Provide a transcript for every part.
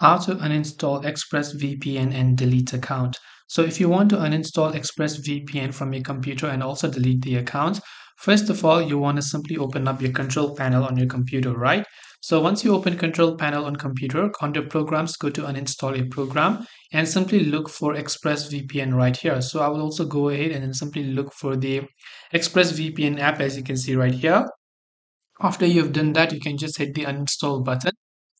how to uninstall ExpressVPN and delete account. So if you want to uninstall ExpressVPN from your computer and also delete the account, first of all, you want to simply open up your control panel on your computer, right? So once you open control panel on computer, under programs, go to uninstall a program and simply look for ExpressVPN right here. So I will also go ahead and then simply look for the ExpressVPN app as you can see right here. After you've done that, you can just hit the uninstall button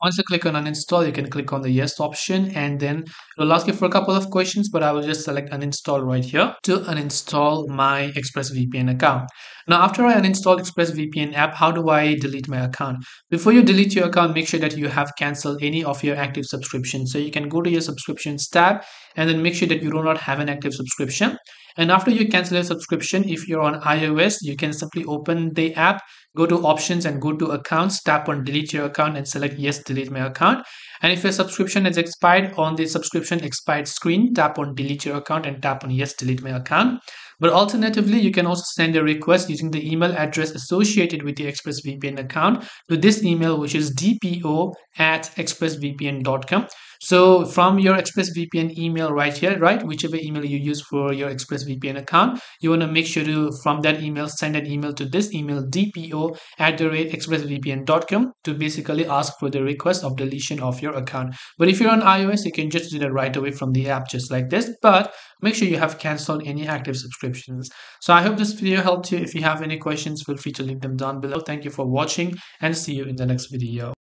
once you click on uninstall, you can click on the yes option and then it will ask you for a couple of questions, but I will just select uninstall right here to uninstall my ExpressVPN account. Now, after I uninstall ExpressVPN app, how do I delete my account? Before you delete your account, make sure that you have canceled any of your active subscriptions. So you can go to your subscriptions tab and then make sure that you do not have an active subscription. And after you cancel a subscription, if you're on iOS, you can simply open the app, go to options and go to accounts, tap on delete your account and select yes, delete my account. And if your subscription has expired on the subscription expired screen, tap on delete your account and tap on yes, delete my account. But alternatively, you can also send a request using the email address associated with the ExpressVPN account to this email, which is dpo at expressvpn.com. So from your ExpressVPN email right here, right, whichever email you use for your ExpressVPN account, you want to make sure to, from that email, send an email to this email, dpo at the rate expressvpn.com to basically ask for the request of deletion of your account. But if you're on iOS, you can just do that right away from the app, just like this. But make sure you have canceled any active subscriptions. So I hope this video helped you. If you have any questions, feel free to leave them down below. Thank you for watching and see you in the next video.